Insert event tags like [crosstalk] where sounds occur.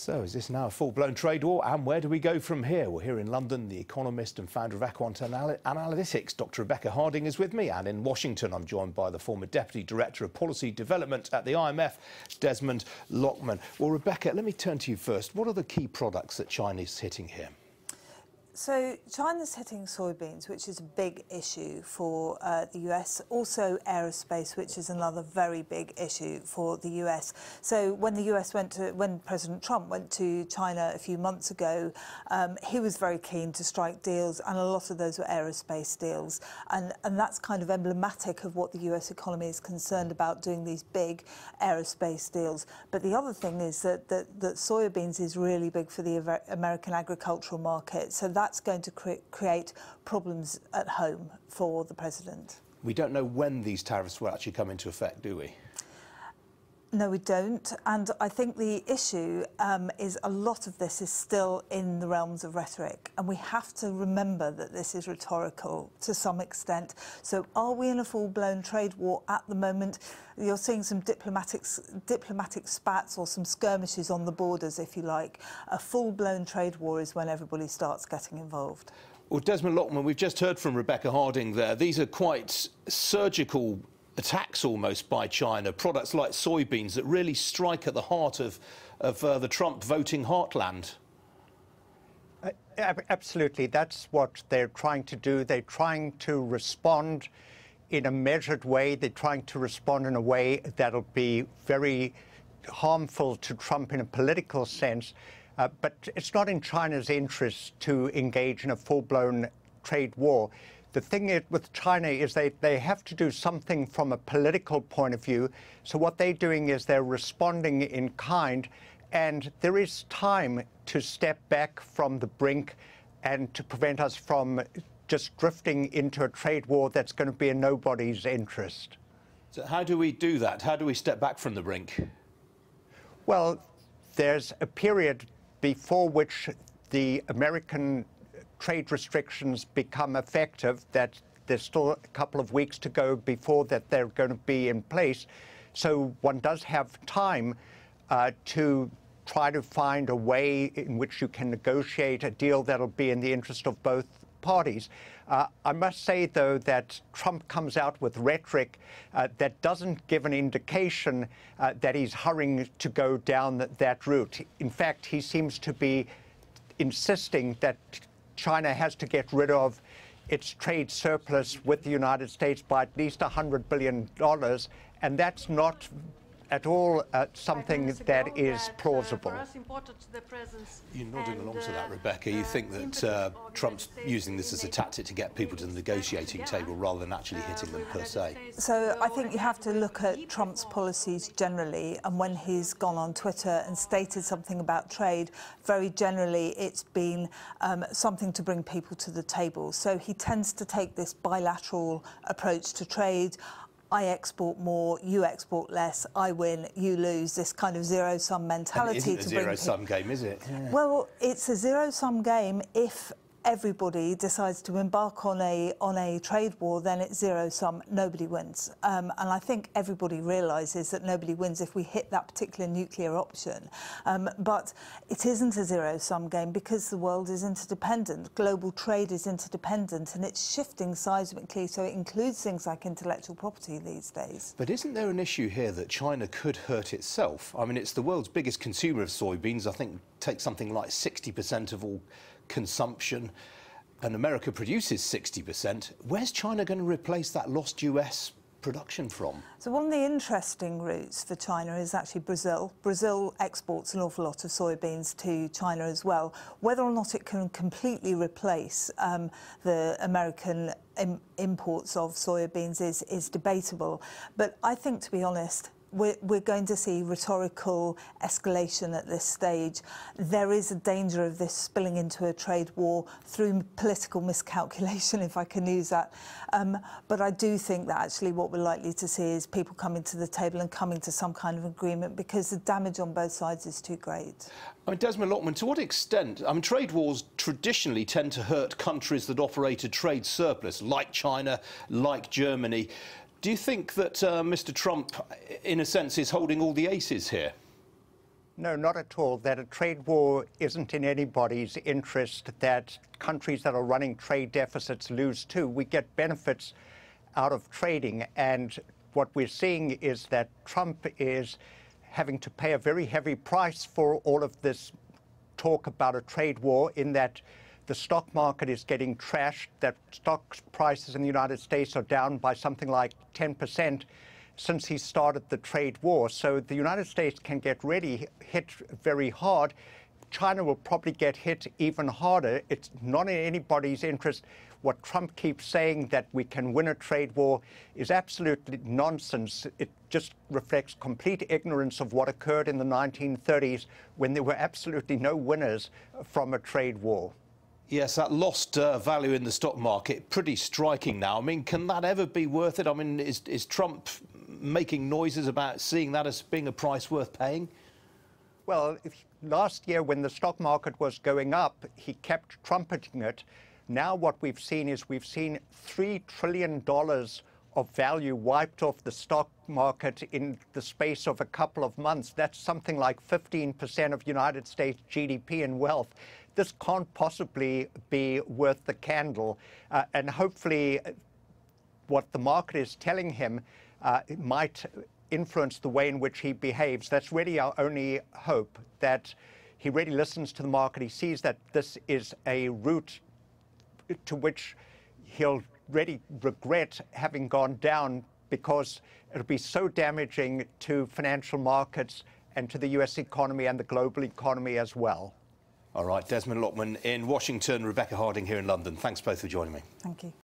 So, is this now a full blown trade war? And where do we go from here? Well, here in London, the economist and founder of Equant Analytics, Dr. Rebecca Harding, is with me. And in Washington, I'm joined by the former Deputy Director of Policy Development at the IMF, Desmond Lachman. Well, Rebecca, let me turn to you first. What are the key products that China is hitting here? So China's hitting soybeans, which is a big issue for uh, the US. Also aerospace, which is another very big issue for the US. So when the US went to, when President Trump went to China a few months ago, um, he was very keen to strike deals, and a lot of those were aerospace deals. And, and that's kind of emblematic of what the US economy is concerned about doing these big aerospace deals. But the other thing is that, that, that soybeans is really big for the American agricultural market. So that that's going to cre create problems at home for the president. We don't know when these tariffs will actually come into effect, do we? No, we don't. And I think the issue um, is a lot of this is still in the realms of rhetoric. And we have to remember that this is rhetorical to some extent. So are we in a full-blown trade war at the moment? You're seeing some diplomatic, diplomatic spats or some skirmishes on the borders, if you like. A full-blown trade war is when everybody starts getting involved. Well, Desmond Lachman, we've just heard from Rebecca Harding there. These are quite surgical attacks almost by China, products like soybeans that really strike at the heart of, of uh, the Trump voting heartland. Absolutely. That's what they're trying to do. They're trying to respond in a measured way. They're trying to respond in a way that'll be very harmful to Trump in a political sense. Uh, but it's not in China's interest to engage in a full blown trade war the thing with China is they, they have to do something from a political point of view. So what they're doing is they're responding in kind, and there is time to step back from the brink and to prevent us from just drifting into a trade war that's going to be in nobody's interest. So how do we do that? How do we step back from the brink? Well, there's a period before which the American trade restrictions become effective, that there's still a couple of weeks to go before that they're going to be in place. So one does have time uh, to try to find a way in which you can negotiate a deal that'll be in the interest of both parties. Uh, I must say, though, that Trump comes out with rhetoric uh, that doesn't give an indication uh, that he's hurrying to go down th that route. In fact, he seems to be insisting that China has to get rid of its trade surplus with the United States by at least $100 billion, and that's not at all uh, something that is uh, plausible. You're nodding along to that, uh, Rebecca. You think that uh, Trump's using this as a tactic to get people to the negotiating table rather than actually hitting them per se? So I think you have to look at Trump's policies generally, and when he's gone on Twitter and stated something about trade, very generally it's been um, something to bring people to the table. So he tends to take this bilateral approach to trade. I export more, you export less, I win, you lose, this kind of zero-sum mentality. And it isn't a zero-sum game, is it? Yeah. Well, it's a zero-sum game if everybody decides to embark on a on a trade war, then it's zero sum. Nobody wins, um, and I think everybody realises that nobody wins if we hit that particular nuclear option. Um, but it isn't a zero sum game because the world is interdependent. Global trade is interdependent, and it's shifting seismically. So it includes things like intellectual property these days. But isn't there an issue here that China could hurt itself? I mean, it's the world's biggest consumer of soybeans. I think takes something like 60% of all consumption, and America produces 60%, where's China going to replace that lost US production from? So one of the interesting routes for China is actually Brazil. Brazil exports an awful lot of soybeans to China as well. Whether or not it can completely replace um, the American Im imports of soybeans is, is debatable. But I think, to be honest, we're, we're, going to see rhetorical escalation at this stage. There is a danger of this spilling into a trade war through political miscalculation, [laughs] if I can use that. Um, but I do think that actually what we're likely to see is people coming to the table and coming to some kind of agreement because the damage on both sides is too great. I mean, Desmond Lachman, to what extent? I mean, trade wars traditionally tend to hurt countries that operate a trade surplus, like China, like Germany. Do you think that uh, Mr. Trump, in a sense, is holding all the aces here? No, not at all. That a trade war isn't in anybody's interest, that countries that are running trade deficits lose too. We get benefits out of trading. And what we're seeing is that Trump is having to pay a very heavy price for all of this talk about a trade war, in that the stock market is getting trashed, that stock prices in the United States are down by something like 10 percent since he started the trade war. So the United States can get really hit very hard. China will probably get hit even harder. It's not in anybody's interest. What Trump keeps saying that we can win a trade war is absolutely nonsense. It just reflects complete ignorance of what occurred in the 1930s when there were absolutely no winners from a trade war. Yes, that lost uh, value in the stock market, pretty striking now. I mean, can that ever be worth it? I mean, is, is Trump making noises about seeing that as being a price worth paying? Well, last year when the stock market was going up, he kept trumpeting it. Now what we've seen is we've seen $3 trillion of value wiped off the stock market in the space of a couple of months. That's something like 15% of United States GDP and wealth. This can't possibly be worth the candle. Uh, and hopefully what the market is telling him uh, might influence the way in which he behaves. That's really our only hope, that he really listens to the market. He sees that this is a route to which he'll really regret having gone down because it'll be so damaging to financial markets and to the US economy and the global economy as well. All right, Desmond Lachman in Washington, Rebecca Harding here in London. Thanks both for joining me. Thank you.